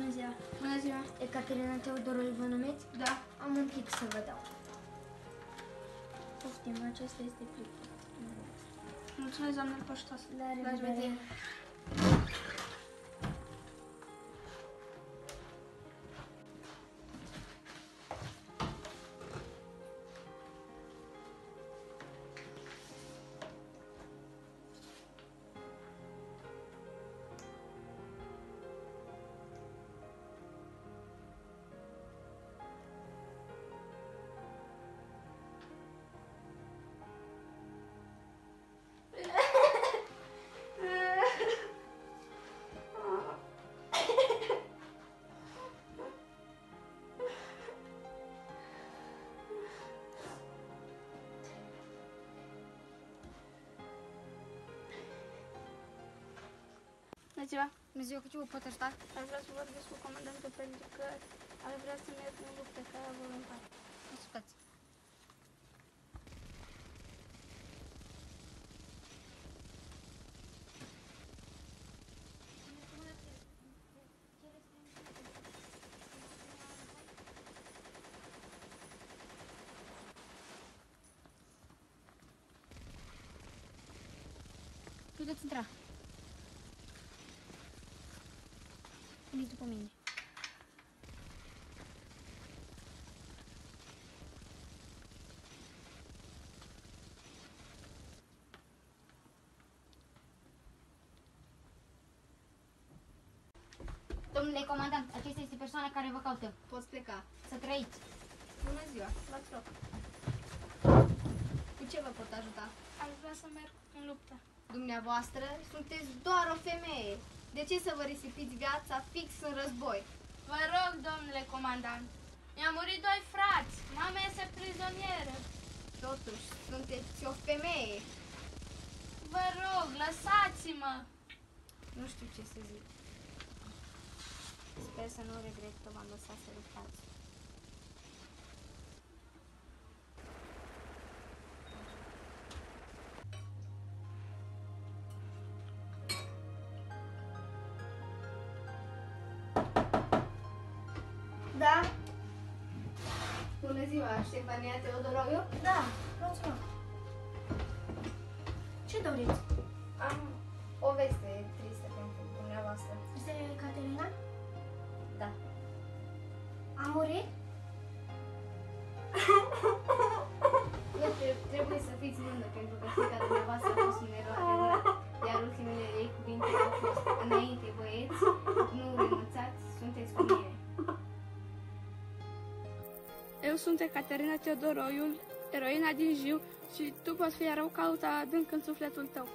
Bună ziua! Bună ziua! Ecaterina Teodorului vă numiți? Da. Am un pic să vă dau. Poftim, acesta este plicul. Mulțumesc, doamnă poștoasă. La La revedere! revedere! Ziua! Bună ziua, cu ce vă pot ajuta? Aș vrea să vorbesc cu comandantul pentru că ar vrea să merg în luptă ca voluntar. Ascultați. Puteți intra. Veniți după mine. Domnule comandant, acesta este persoana care vă caută. Poți pleca. Să trăiți. Bună ziua. Luați loc. Cu ce vă pot ajuta? Aș vrea să merg în luptă. Dumneavoastră sunteți doar o femeie. De ce să vă risipiți viața fix în război? Vă rog, domnule comandant. Mi-a murit doi frați. Mama este prizonieră. Totuși, sunteți o femeie. Vă rog, lăsați-mă. Nu știu ce să zic. Sper să nu regret că v-am lăsat să luptați. Da? Bună ziua, Ștefania Teodoroiu. Da, luați loc. Ce doriți? Am o veste tristă pentru dumneavoastră. Este Caterina? Da. A murit? Nu tre- trebuie să fiți mândră pentru că fica dumneavoastră a fost un erou adevărat. Iar ultimele ei cuvinte au fost Înainte, sunt Ecaterina Teodoroiul, eroina din Jiu și tu poți fi erou caută adânc în sufletul tău.